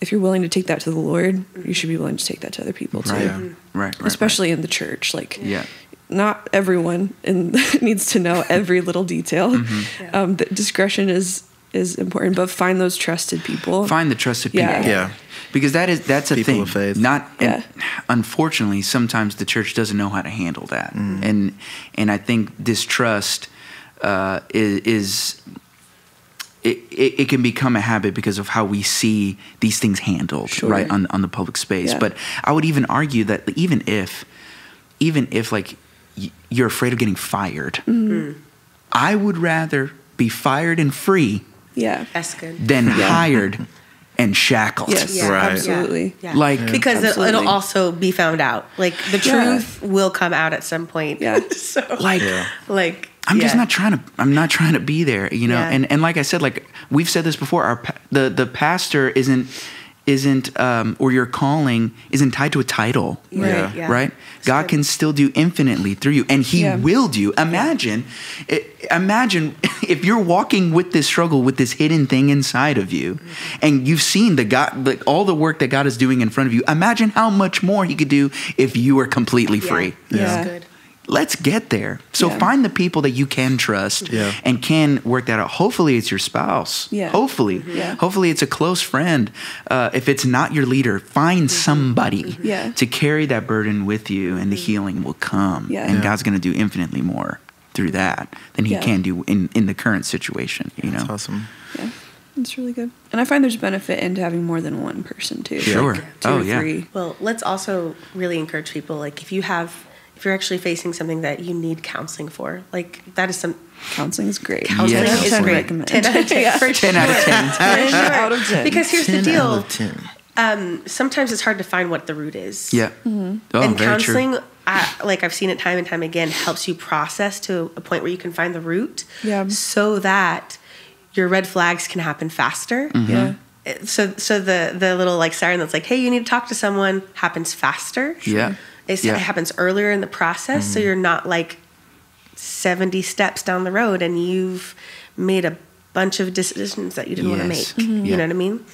if you're willing to take that to the Lord, you should be willing to take that to other people too. right Yeah. right, right, right. Especially in the church. Like yeah not everyone in, (laughs) needs to know every little detail. Mm-hmm. Yeah. Um, the discretion is is important, but find those trusted people. find the trusted people Yeah. Yeah. because that is that's a People thing of faith. not Yeah. unfortunately sometimes the church doesn't know how to handle that and and i think distrust uh, is, is it, it, it can become a habit because of how we see these things handled Sure. right on, on the public space Yeah. but i would even argue that even if even if like y- you're afraid of getting fired i would rather be fired and free yeah. That's good. than (laughs) hired and shackled Yes. Yeah, Right. Absolutely. Yeah. Like- because it, Absolutely. it'll also be found out. Like the Yeah. truth will come out at some point. Yeah. (laughs) so like Yeah. like I'm just not trying to. I'm not trying to be there, you know. Yeah. And and like I said, like we've said this before. Our the the pastor isn't isn't um, or your calling isn't tied to a title, Right, Yeah. yeah. right? God good. can still do infinitely through you, and He Yeah. will do. Imagine, i- imagine (laughs) if you're walking with this struggle, with this hidden thing inside of you, Mm-hmm. and you've seen the God, like all the work that God is doing in front of you. Imagine how much more He could do if you were completely Yeah. free That's Yeah. Good. let's get there. So Yeah. find the people that you can trust Yeah. and can work that out. Hopefully, it's your spouse. Yeah. Hopefully, mm-hmm. Yeah. hopefully it's a close friend. Uh, if it's not your leader, find mm-hmm. somebody mm-hmm. Yeah. to carry that burden with you, and the healing will come. Yeah. And Yeah. God's going to do infinitely more through that than He Yeah. can do in in the current situation. You know. That's awesome. Yeah. It's really good. And I find there's benefit into having more than one person too. Sure. Like two Oh, or yeah. three. Well, let's also really encourage people like if you have if you're actually facing something that you need counseling for, like that is some Counseling is great. counseling Yes. is Ten great. recommend. (laughs) 10 out of 10. Yeah. For 10 out of 10. For sure. Out of 10. Because here's the deal. out of 10. Um, sometimes it's hard to find what the root is. Yeah. Mm-hmm. Oh, and very counseling, true. I, like I've seen it time and time again, helps you process to a point where you can find the root. Yeah. So that your red flags can happen faster. Mm-hmm. Yeah. So so the the little like siren that's like, hey, you need to talk to someone happens faster. Yeah. It's, Yeah. It happens earlier in the process, so you're not like 70 steps down the road and you've made a bunch of decisions that you didn't want to Yes. make. Mhm. You Yeah. know what I mean?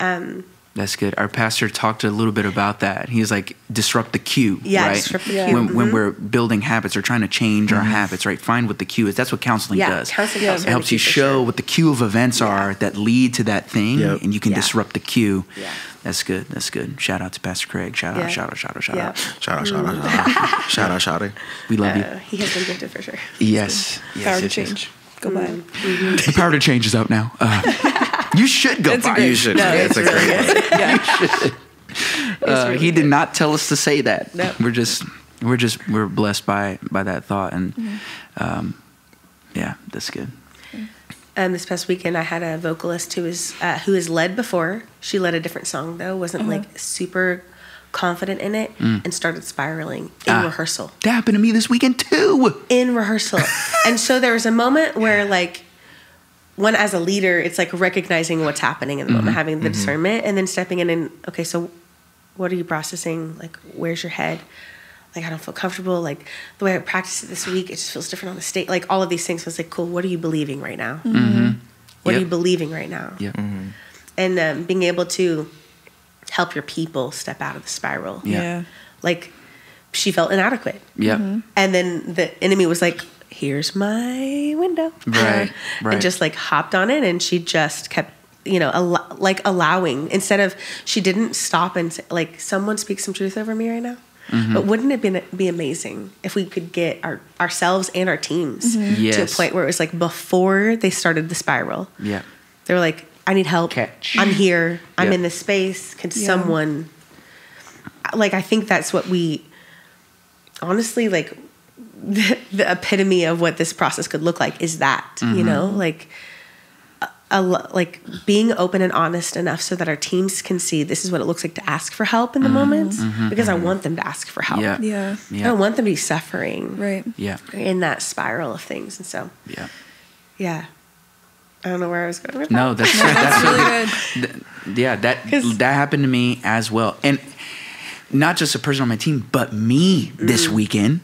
Um, That's good. Our pastor talked a little bit about that. He was like, disrupt the cue, Yeah, right? disrupt the cue. When, when Mhm. we're building habits or trying to change our habits, right? Find what the cue is. That's what counseling Yeah, does. counseling Yeah. It helps you show sure. what the cue of events are that lead to that thing, Yep. and you can Yeah. disrupt the cue. Yeah. That's good. That's good. Shout out to Pastor Craig. Shout Yeah. out, shout out, shout out, shout Yeah. out. Shout out, shout out, shout out, shout out, shout out. We love Uh, you. he has been gifted for sure. Yes. yes Power to yes, yes. Change. Go buy it. The power to change is out now. Uh, (laughs) you should go It's a buy great- (laughs) You should. No, it's a it's really great. good. Yeah. Uh, really he did good. not tell us to say that. No. We're just we're just we're blessed by by that thought and um, yeah, that's good. Um, this past weekend, I had a vocalist who was uh, who has led before. She led a different song though, wasn't like super confident in it, mm. and started spiraling in Ah. rehearsal. That happened to me this weekend too. In rehearsal, (laughs) and so there was a moment where like. One as a leader, it's like recognizing what's happening in the moment, mm-hmm. having the mm-hmm. discernment, and then stepping in and okay, so what are you processing? Like, where's your head? Like, I don't feel comfortable. Like, the way I practiced it this week, it just feels different on the stage. Like, all of these things was like, cool. What are you believing right now? Mm-hmm. What are you believing right now? Yeah. And um, being able to help your people step out of the spiral. Yeah. Yeah. Like, she felt inadequate. Yeah. And then the enemy was like, here's my window. Right, (laughs) right. And just like hopped on it and she just kept, you know, al- like allowing, instead of, she didn't stop and say, like, someone speak some truth over me right now. Mm-hmm. But wouldn't it be, be amazing if we could get our ourselves and our teams to a point where it was like before they started the spiral, Yeah. they were like, I need help. Catch. I'm here. I'm Yeah. in this space. Can Yeah. someone like I think that's what we honestly like (laughs) the, the epitome of what this process could look like is that, Mm-hmm. you know, like a, a like being open and honest enough so that our teams can see this is what it looks like to ask for help in the moments because I want them to ask for help. Mm-hmm. Yeah. Yeah. I don't want them to be suffering Right. Yeah. in that spiral of things. And so, Yeah. yeah. I don't know where I was going with that. (laughs) No, that's That's that's really good. Th- yeah, that 'Cause- that happened to me as well, and not just a person on my team, but me this weekend.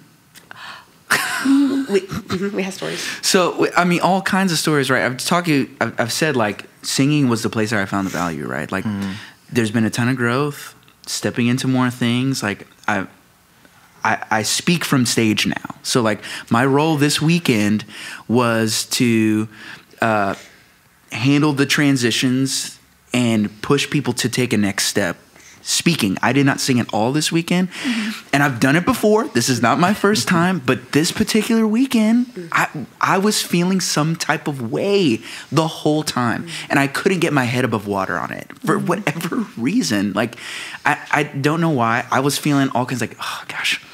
We, mhm, we have stories. So I mean, all kinds of stories, right? I've talked. I've, I've said like singing was the place where I found the value, right? Like, there's been a ton of growth, stepping into more things. Like I, I, I speak from stage now. So like my role this weekend was to uh, handle the transitions and push people to take a next step. Speaking, I did not sing at all this weekend, mm-hmm. and I've done it before. This is not my first mm-hmm. time, but this particular weekend, mm-hmm. I I was feeling some type of way the whole time, and I couldn't get my head above water on it for whatever reason. Like, I I don't know why. I was feeling all kinds of like, oh gosh,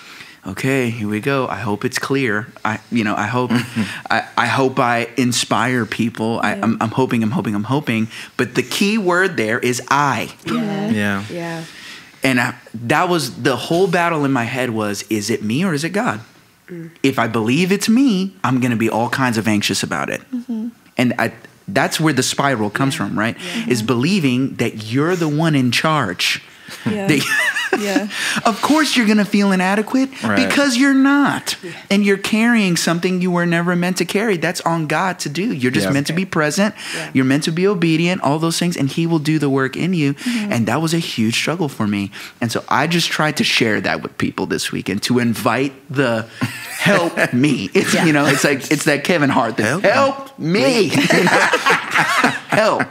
okay, here we go. I hope it's clear. I, you know, I hope, (laughs) I, I hope I inspire people. I, I'm, I'm hoping, I'm hoping, I'm hoping. But the key word there is I. Yeah. Yeah. Yeah. And I, that was the whole battle in my head was, is it me or is it God? Mm. If I believe it's me, I'm going to be all kinds of anxious about it. Mm-hmm. And I, that's where the spiral comes from, right? Is believing that you're the one in charge. Yeah. That- (laughs) Yeah. (laughs) of course you're going to feel inadequate Right. because you're not. And you're carrying something you were never meant to carry. That's on God to do. You're just Yeah. meant to be present. Yeah. You're meant to be obedient, all those things, and He will do the work in you. Mm-hmm. And that was a huge struggle for me. And so I just tried to share that with people this weekend to invite the help (laughs) me. It's Yeah. you know, it's like it's that Kevin Hart thing. Help Help, me. (laughs) help.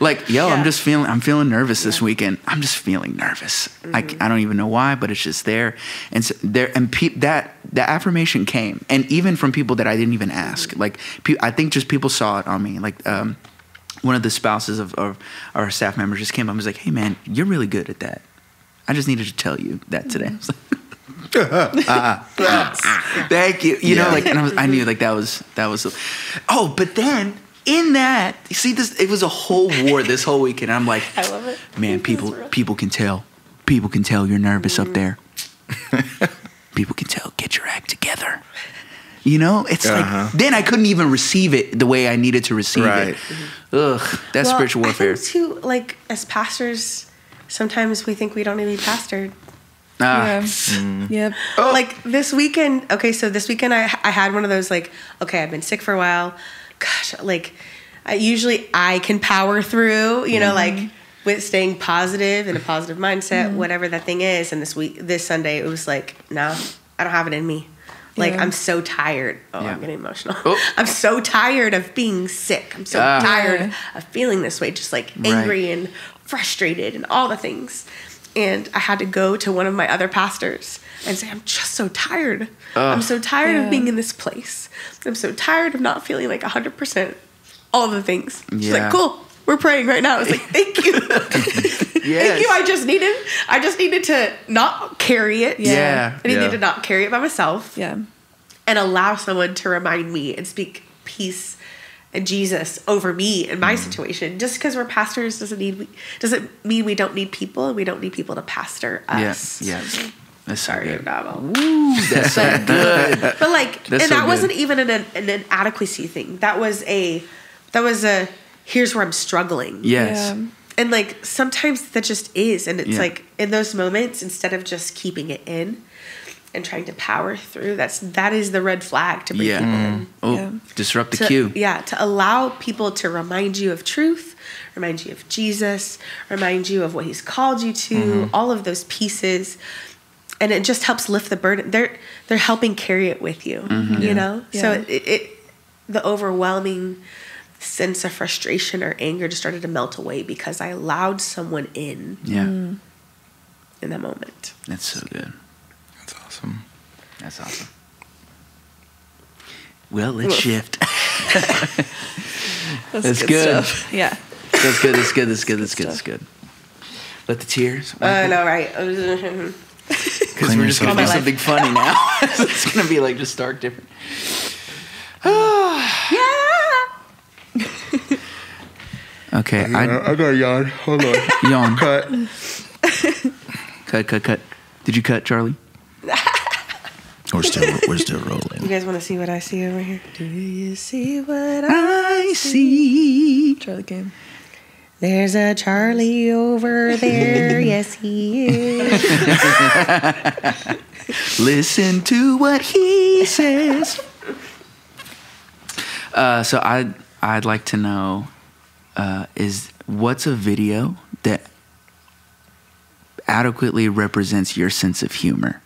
Like, yo, I'm just feeling I'm feeling nervous this weekend. I'm just feeling nervous. Mm-hmm. I don't even know why, but it's just there. And so there and pe- that that affirmation came, and even from people that I didn't even ask. Like, pe- I think just people saw it on me. Like, um, one of the spouses of, of our staff members just came up and was like, "Hey, man, you're really good at that. I just needed to tell you that today." I was like, (laughs) Thank you. You know, like, and I was, I knew like that was that was. Oh, but then in that, you see this, it was a whole war this whole weekend. I'm like, I love it. man, people people can tell, people can tell you're nervous up there. (laughs) people can tell. Get your act together. You know, it's Uh-huh. like then I couldn't even receive it the way I needed to receive Right. it. Ugh, that's Well, spiritual I warfare. think too, like as pastors, sometimes we think we don't need to be pastored. Ah, Yeah. Mm. Yep. Oh. Like this weekend, okay, so this weekend I I had one of those like, okay, I've been sick for a while. Gosh, like I usually I can power through, you know, like with staying positive and a positive mindset, whatever that thing is. And this week, this Sunday, it was like, no, I don't have it in me. Like Yeah. I'm so tired. Oh, Yeah. I'm getting emotional. Oh. (laughs) I'm so tired of being sick. I'm so Ah. tired Yeah. of feeling this way, just like Right. angry and frustrated and all the things. And I had to go to one of my other pastors and say, I'm just so tired. I'm so tired Yeah. of being in this place. I'm so tired of not feeling like 100% all the things. She's Yeah. like, cool. We're praying right now. I was like, thank you. Yes. (laughs) Thank you. I just needed, I just needed to not carry it. Yeah. I needed Yeah. to not carry it by myself Yeah. and allow someone to remind me and speak peace and Jesus over me in Mm. my situation. Just because we're pastors doesn't need doesn't mean we don't need people and we don't need people to pastor us. Yes. Yes. That's so Sorry, good. Bravo. That's so good. (laughs) But like, That's and so that good. wasn't even an, an inadequacy thing. That was a, that was a, here's where I'm struggling. Yes. Yeah. And like sometimes that just is. And it's Yeah. like in those moments, instead of just keeping it in and trying to power through, that's that is the red flag to bring Yeah. people in. Oh, Yeah. disrupt the To, cue. Yeah, to allow people to remind you of truth, remind you of Jesus, remind you of what he's called you to, Mm-hmm. all of those pieces. And it just helps lift the burden. They're they're helping carry it with you. Mm-hmm. You know? So it, it the overwhelming sense of frustration or anger just started to melt away because I allowed someone in Yeah. in that moment. That's so good. That's awesome. That's awesome. Well, let's shift. (laughs) That's, That's good. stuff. Yeah. That's good. That's good. That's good. That's good. That's good. Let the tears. I know, right? Because (laughs) we're just gonna yourself do something funny now. (laughs) it's gonna be like just start different. yeah. Okay, I I got yawn. Hold on. (laughs) yawn. Cut. (laughs) Cut, cut, cut. Did you cut, Charlie? We're still we're still rolling. You guys want to see what I see over here? Do you see what I I see. Charlie game. There's a Charlie over there. (laughs) yes, he is. Listen to what he says. Uh, so I'd I'd like to know uh, is what's a video that adequately represents your sense of humor?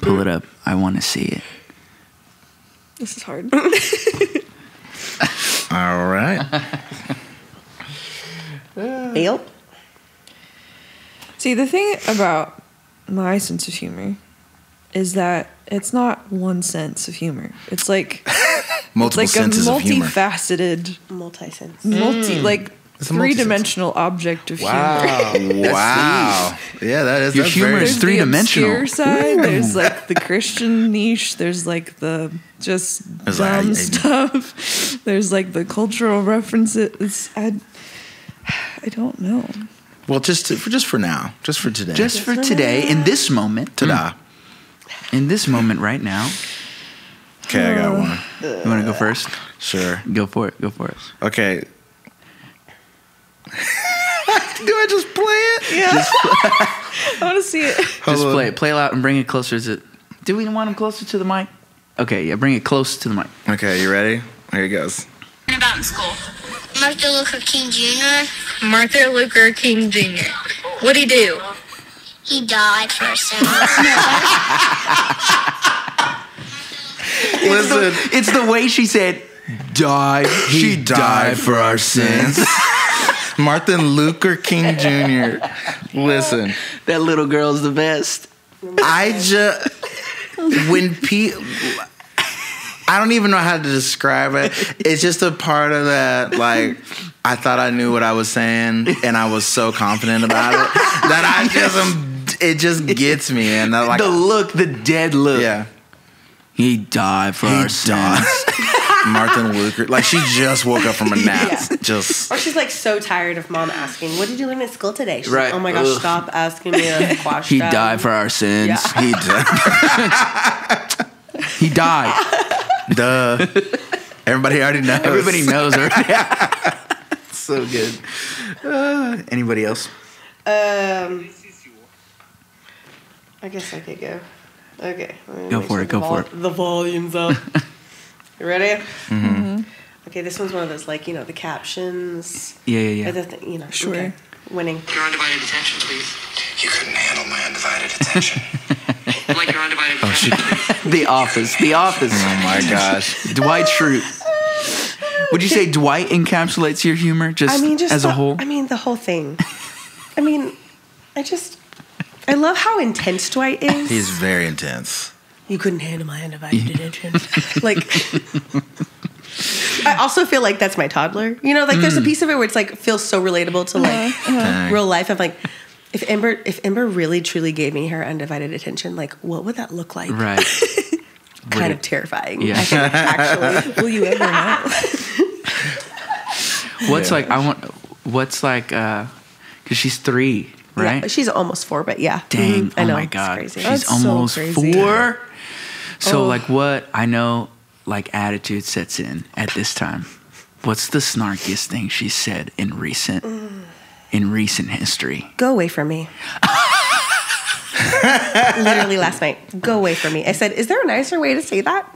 Pull it up. I want to see it. This is hard. (laughs) All right. (laughs) Yep. See, the thing about my sense of humor is that it's not one sense of humor. It's like (laughs) it's Multiple like a senses of humor. multifaceted, Multi-sense. multi mm. like It's three-dimensional object of humor. Wow. (laughs) Yeah, that is Your humor very- is three-dimensional. The side. There's like the Christian niche. There's like the just There's like- dumb I- I- stuff. There's like the cultural references. I, I don't know. Well, just to, for just for now, just for today. Just for today, in this moment, ta-da. in this moment right now. Okay, I got oh. one. You want to go first? Sure. Go for it. Go for it. Okay. (laughs) Do I just play it? Yeah, (laughs) I want to see it. Just Hold play it. Play it loud and bring it closer. Is it? Do we want him closer to the mic? Okay, yeah. Bring it close to the mic. Okay, you ready? Here he goes. about in school? Martin Luther King Jr. Martin Luther King Jr. What'd he do? He died for our sins. (laughs) Listen, It's the way she said, "Died." She died for our sins. (laughs) Martin Luther King Jr. Listen, That little girl's the best. I just when Pete. I don't even know how to describe it. It's just a part of that, like I thought I knew what I was saying, and I was so confident about it that I (laughs) just am. It just gets me, and I like the look, the dead look. yeah. He died for He our died. sins. (laughs) Martin Luther, like she just woke up from a nap. Yeah. Just Or she's like so tired of mom asking, "What did you learn at school today?" She's Right. like, "Oh my gosh, Ugh. stop asking me a (laughs) question." He died for our sins. Yeah. he died. (laughs) He died. Duh. Everybody already knows. Everybody knows her. so good. Uh, anybody else? Um, I guess I could go. Okay. Go for sure it, the go for it. The volume's up. (laughs) you ready? Mm-hmm. Okay, this one's one of those like you know the captions. Yeah, yeah, yeah. the th- you know. Sure. okay. winning. Your undivided attention, please. You couldn't handle my undivided attention. (laughs) Like your undivided attention, please. The Office. The Office. Oh my gosh. Dwight Schrute. Would you say Dwight encapsulates your humor just, I mean, just as the, a whole? I mean, the whole thing. I mean, I just, I love how intense Dwight is. He's very intense. you couldn't handle my undivided attention. like, I also feel like that's my toddler. You know, like Mm. there's a piece of it where it's like feels so relatable to like Dang. real life. Of like, if Ember, if Ember really truly gave me her undivided attention, like, what would that look like? right. (laughs) Kind of terrifying. Yeah. I think actually. (laughs) Will you ever know? What's Yeah. (laughs) like? I want. What's like? uh Because she's three, right? Yeah, she's almost four, but yeah. Dang! Mhm. I oh know. my it's god, crazy. she's That's so almost crazy. four. So Oh. like, what? I know, like, attitude sets in at this time. What's the snarkiest thing she said in recent, Mm. in recent history? Go away from me. (laughs) Literally last night. Go away from me. I said, Is there a nicer way to say that?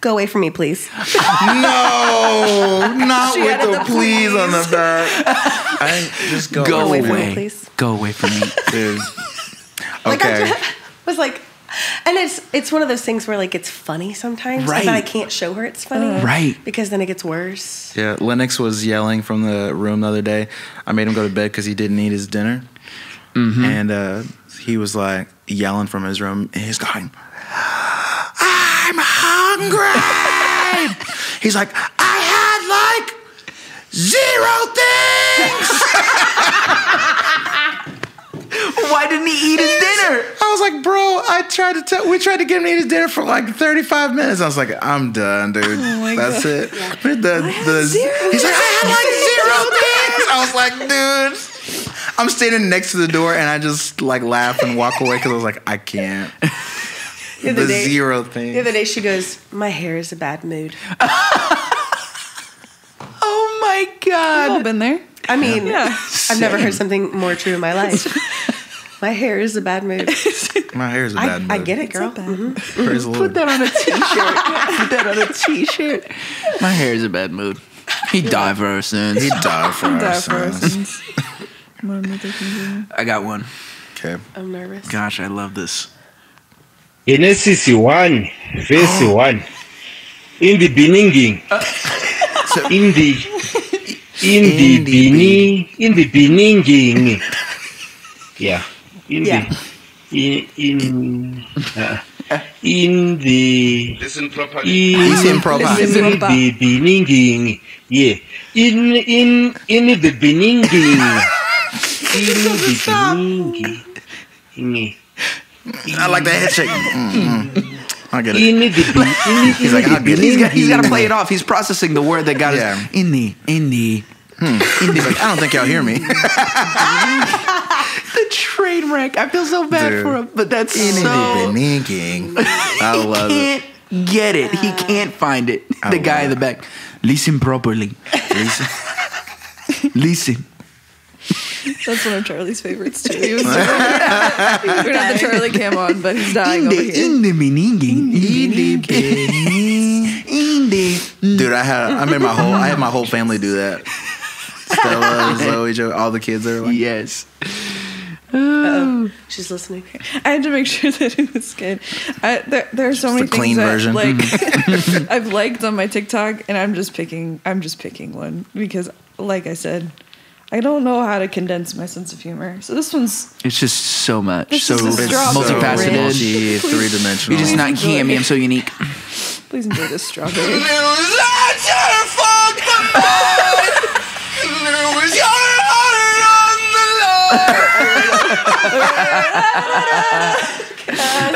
Go away from me, please. No, (laughs) not She with added the the please on the back. (laughs) I just go, Go away away, from me, please. Go away from me. (laughs) dude. Like I Okay. just was like and it's it's one of those things where like it's funny sometimes. Right. But I can't show her it's funny. Right. Because then it gets worse. Yeah, Lennox was yelling from the room the other day. I made him go to bed because he didn't eat his dinner, and uh, he was like yelling from his room. And he's going, "I'm hungry." (laughs) he's like, "I had like zero things." (laughs) Why didn't he eat his dinner? I was like, bro, I tried to tell. We tried to get him to eat his dinner for like 35 minutes. I was like, I'm done, dude. Oh That's it. But the, the he's like, I had like zero (laughs) things. I was like, dude. I'm standing next to the door and I just like laugh and walk away because I was like, I can't. The (laughs) The other day, zero the other day she goes, My hair is a bad mood. (laughs) Oh my We've all god! been there. I mean, Yeah. I've never heard something more true in my life. (laughs) My hair is a bad mood. My hair is a bad mood. I get it, girl. bad. Mm-hmm. Praise the Lord. Put that on a t-shirt. Put that on a t-shirt. My hair is a bad mood. He died for our sins. He died for our Die for our sins. sins. Martin Luther King Jr. I got one. Okay. I'm nervous. Gosh, I love this. Genesis 1, verse 1. In the beginning, in the in the In the beginning, in the beginning, yeah, in Yeah. the in in uh, in the Listen properly. in, Listen proper. Listen in proper. the beginning, yeah, in in in the beginning, (laughs) in the beginning. I like that head shake. Mm-mm. I get it. In the, (laughs) in, He's like, I'll get it. He's got, he's got to play it off. He's processing the word that got Yeah. us in the in the hmm. He's like, I don't think y'all hear me. (laughs) the train wreck. I feel so bad Dude. for him, but that's In so. the beginning. I love it. can't get it. He ah. can't find it. I The guy love in the back. Listen properly. (laughs) Listen. Listen. That's one of Charlie's favorites too. He was (laughs) we don't the Charlie cam on, but he's dying In over here. in the meaning. In the beginning. In. Dude, I had I made my whole I had my whole family do that. Stella, (laughs) Zoe, Joe, all the kids are like, Yes. Um, she's listening. I had to make sure (laughs) that it was good. I, there, there are so many clean things that, version. like mm-hmm. I've liked on my TikTok, and I'm just picking. I'm just picking one because, like I said, I don't know how to condense my sense of humor. So this one's It's just so much. This so is a it's multifaceted. multi, three dimensional. You're just not key. I mean, I'm so unique. please enjoy this strawberry. (laughs)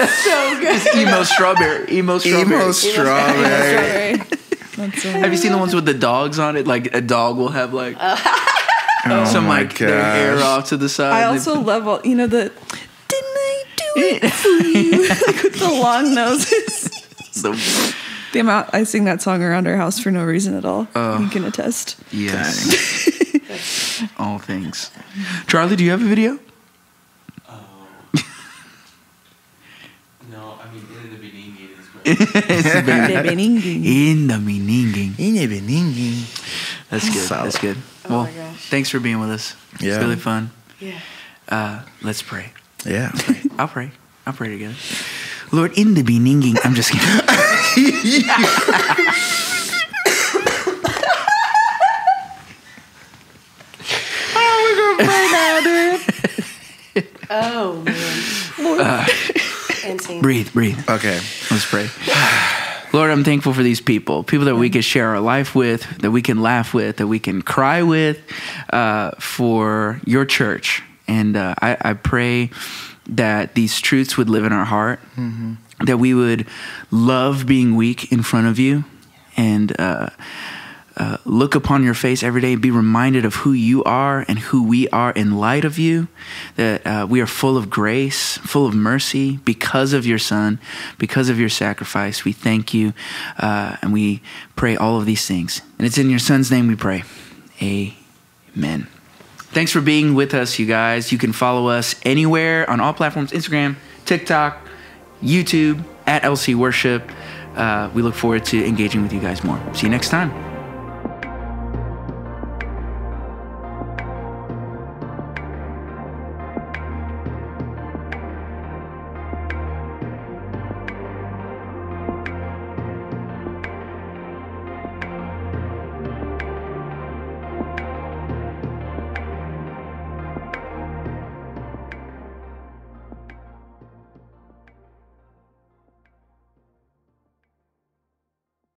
so good. Emo strawberry. Emo strawberry. emo strawberry. Strawberry. Have you seen the ones with the dogs on it? Like a dog will have like (laughs) Oh some my like their hair off to the side. I They- also love all you know the. Didn't I do it for you? (laughs) like with the long noses. the- The amount I sing that song around our house for no reason at all. Oh. you can attest. yes. (laughs) All things. Charlie, do you have a video? Oh. No, I mean in the beginning it is great. It's very- In the meaning. In the beginning. That's good. Solid. That's good. Oh well, my gosh. thanks for being with us. Yeah. It's really fun. Yeah. Uh, let's pray. Yeah. (laughs) I'll pray. I'll pray together. Lord, in the beginning, I'm just kidding. (laughs) Oh man. and sing. breathe, breathe. Okay. Let's pray. (sighs) Lord, I'm thankful for these people, people that we can share our life with, that we can laugh with, that we can cry with, uh, for your church. And uh, I, I pray that these truths would live in our heart, that we would love being weak in front of you, and uh, uh, look upon your face every day and be reminded of who you are and who we are in light of you. That uh, we are full of grace, full of mercy because of your Son, because of your sacrifice. We thank you uh, and we pray all of these things. And it's in your Son's name we pray. Amen. Thanks for being with us, you guys. You can follow us anywhere on all platforms Instagram, TikTok, YouTube, at LC Worship. Uh, we look forward to engaging with you guys more. See you next time.